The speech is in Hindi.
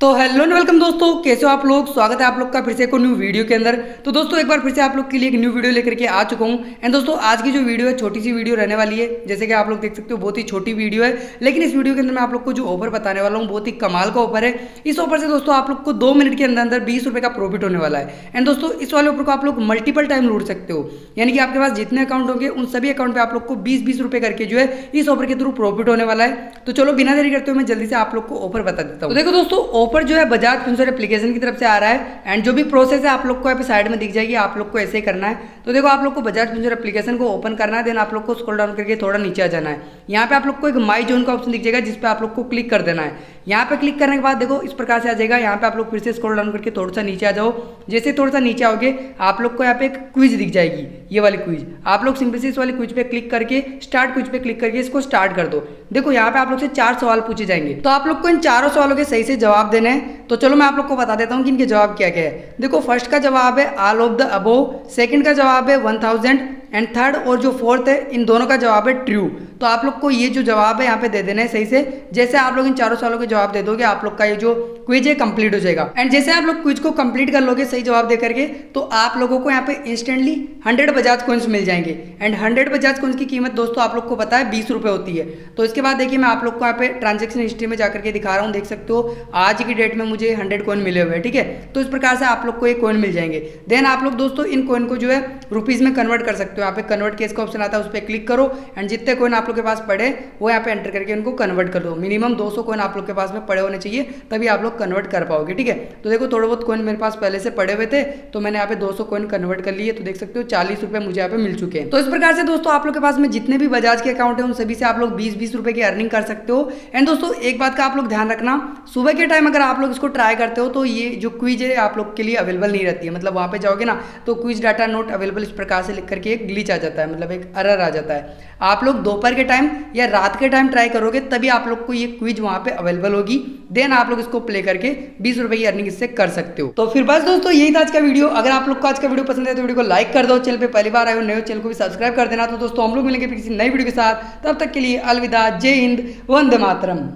तो हेलो एंड वेलकम दोस्तों। कैसे हो आप लोग? स्वागत है आप लोग का फिर से एक न्यू वीडियो के अंदर। तो दोस्तों, एक बार फिर से आप लोग के लिए एक न्यू वीडियो लेकर के आ चुका हूँ। एंड दोस्तों, आज की जो वीडियो है, छोटी सी वीडियो रहने वाली है। जैसे कि आप लोग देख सकते हो, बहुत ही छोटी वीडियो है। लेकिन इस वीडियो के अंदर मैं आप लोग को जो ऑफ़र बताने वाला हूँ, बहुत ही कमाल का ऑफ़र है। इस ऑफ़र से दोस्तों, आप लोग को दो मिनट के अंदर अंदर बीस का प्रॉफिट होने वाला है। एंड दोस्तों, इस वाले ऑफ़र को आप लोग मल्टीपल टाइम लूट सकते हो। यानी कि आपके पास जितने अकाउंट होंगे, उन सभी अकाउंट पर आप लोग को बीस बीस करके जो है, इस ऑफ़र के थ्रू प्रॉफिट होने वाला है। तो चलो, बिना देरी करते हुए मैं जल्दी से आप लोग को ऑफ़र बता देता हूँ। तो देखो दोस्तों ऑफ़र जो है बजाज फिंसर एप्लीकेशन की तरफ़ से आ रहा है एंड जो भी प्रोसेस है आप लोग को यहाँ पे साइड में दिख जाएगी आप लोग को ऐसे ही करना है तो देखो आप लोग को बजाज फिंसर एप्लीकेशन को ओपन करना है देन आप लोग को स्क्रॉल डाउन करके थोड़ा नीचे आ जाना है यहाँ पे आप लोग को एक माई जोन का ऑप्शन दिख जाएगा जिस पे आप लोग को क्लिक कर देना है यहाँ पे क्लिक करने के बाद देखो इस प्रकार से आ जाएगा यहाँ पे आप लोग फिर से स्क्रॉल डाउन करके थोड़ा सा नीचे आ जाओ जैसे थोड़ा सा नीचे आओगे आप लोग को यहाँ पे एक क्विज दिख जाएगी ये वाली क्विज आप लोग सिंपल से इस वाली क्विज पे क्लिक करके स्टार्ट क्विज पे क्लिक करके इसको स्टार्ट कर दो देखो यहाँ पे आप लोग से चार सवाल पूछे जाएँगे तो आप लोग को इन चारों सवालों के सही से जवाब देने हैं तो चलो मैं आप लोग को बता देता हूँ कि इनके जवाब क्या क्या है। देखो फ़र्स्ट का जवाब है all of the above second का जवाब है वन थाउज़ेंड एंड थर्ड और जो फोर्थ है, इन दोनों का जवाब है ट्रू तो आप लोग को ये जो जवाब है, यहाँ पे दे देना है सही से। जैसे आप लोग इन चारों सवालों के जवाब दे दोगे, आप लोग का ये जो क्विज है कंप्लीट हो जाएगा। एंड जैसे आप लोग क्विज को कंप्लीट कर लोगे, सही जवाब दे करके तो आप लोगों को यहाँ पे इंस्टेंटली हंड्रेड बजाज कोइंस मिल जाएँगे। एंड हंड्रेड बजाज कोइंस की कीमत दोस्तों आप लोग को पता है, बीस रुपये होती है। तो इसके बाद देखिए, मैं आप लोग को यहाँ पे ट्रांजेक्शन हिस्ट्री में जाकर के दिखा रहा हूँ, देख सकते हो। आज की डेट में मुझे हंड्रेड कोइन मिले हुए हैं, ठीक है? तो इस प्रकार से आप लोग को ये कोइन मिल जाएँगे। देन आप लोग दोस्तों इन कोइन को जो है रुपीज़ में कन्वर्ट कर सकते हो। यहाँ पे कन्वर्ट केस का ऑप्शन आता है, उस पर क्लिक करो एंड जितने कोइन आप लोग के पास पड़े, वो यहाँ पे एंटर करके उनको कन्वर्ट कर दो। मिनिमम 200 कोइन आप लोग के पास में पड़े होने चाहिए, तभी आप लोग कन्वर्ट कर पाओगे, ठीक है? तो देखो, थोड़े बहुत कोइन मेरे पास पहले से पड़े हुए थे तो मैंने यहाँ पे 200 कोइन कन्वर्ट कर लिए तो देख सकते हो चालीस रुपए मुझे यहाँ पे मिल चुके हैं। तो इस प्रकार से दोस्तों आप लोग के पास में जितने भी बजाज के अकाउंट है, उन सभी से आप लोग बीस बीस रुपए की अर्निंग कर सकते हो। एंड दोस्तों, एक बात का आप लोग ध्यान रखना, सुबह के टाइम अगर आप लोग इसको ट्राई करते हो तो ये जो क्विज है आप लोग के लिए अवेलेबल नहीं रहती है। मतलब वहाँ पे जाओगे ना तो क्विज डाटा नोट अवेलेबल इस प्रकार से लिख करके एक ग्लिच आ जाता है मतलब एक अरर आ जाता है। आप लोग दोपहर के टाइम या रात के टाइम ट्राई करोगे, तभी आप लोग को ये क्विज वहाँ पे अवेलेबल होगी। देन आप लोग इसको प्ले करके बीस की अर्निंग इससे कर सकते हो। तो फिर बस दोस्तों, यही था आज का वीडियो अगर आप लोग को आज का वीडियो पसंद है तो वीडियो को लाइक कर दो। चैनल पर पहली बार आए हो, नए चैनल को भी सब्सक्राइब कर देना। तो दोस्तों, हम लोग मिलेंगे किसी नई वीडियो के साथ। तब तक के लिए अलविदा। जय हिंद, वंदे मातरम।